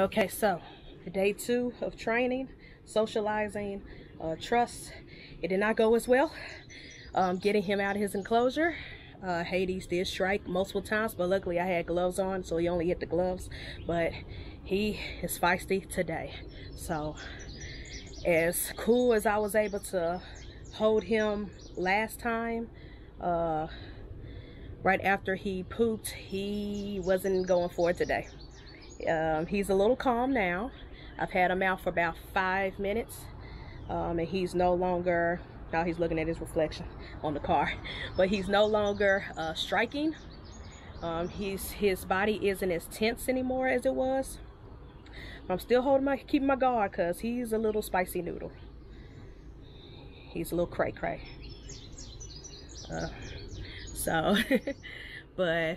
Okay, so day two of training, socializing, uh, trust. It did not go as well. Um, getting him out of his enclosure. Uh, Hades did strike multiple times, but luckily I had gloves on, so he only hit the gloves. But he is feisty today. So as cool as I was able to hold him last time, uh, right after he pooped, he wasn't going for it today. Um, he's a little calm now. I've had him out for about five minutes. Um, and he's no longer, now he's looking at his reflection on the car, but he's no longer uh, striking. Um, he's, his body isn't as tense anymore as it was. I'm still holding my, keeping my guard because he's a little spicy noodle. He's a little cray cray. Uh, so, but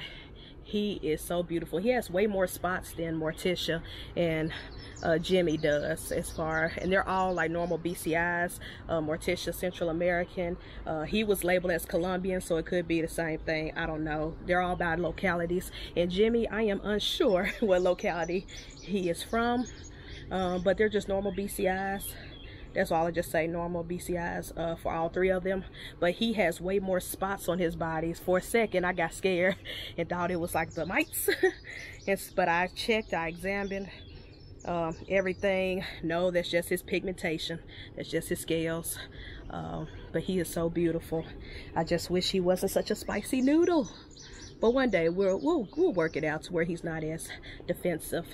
he is so beautiful. He has way more spots than Morticia and uh, Jimmy does as far, and they're all like normal BCIs. Uh, Morticia Central American. Uh, he was labeled as Colombian, so it could be the same thing. I don't know. They're all by localities. And Jimmy, I am unsure what locality he is from, um, but they're just normal BCIs. That's all I just say, normal BCIs uh, for all three of them. But he has way more spots on his bodies. For a second, I got scared and thought it was like the mites. but I checked, I examined um, everything. No, that's just his pigmentation. That's just his scales. Um, but he is so beautiful. I just wish he wasn't such a spicy noodle. But one day we'll, we'll, we'll work it out to where he's not as defensive.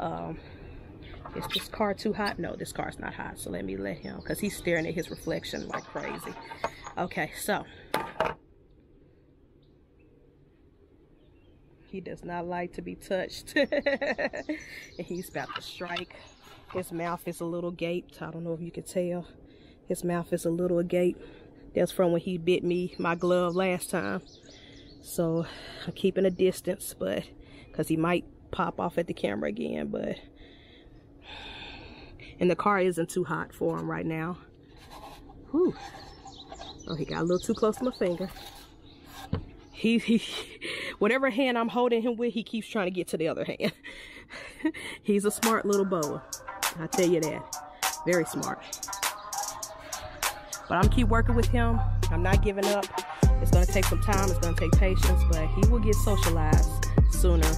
Um, is this car too hot? No, this car's not hot. So let me let him, because he's staring at his reflection like crazy. Okay, so. He does not like to be touched. and he's about to strike. His mouth is a little gaped. I don't know if you can tell. His mouth is a little agape. That's from when he bit me, my glove last time. So I'm keeping a distance, but because he might pop off at the camera again, but and the car isn't too hot for him right now. Whew. Oh, he got a little too close to my finger. He, he, whatever hand I'm holding him with, he keeps trying to get to the other hand. He's a smart little boa. I tell you that. Very smart. But I'm keep working with him. I'm not giving up. It's gonna take some time. It's gonna take patience, but he will get socialized sooner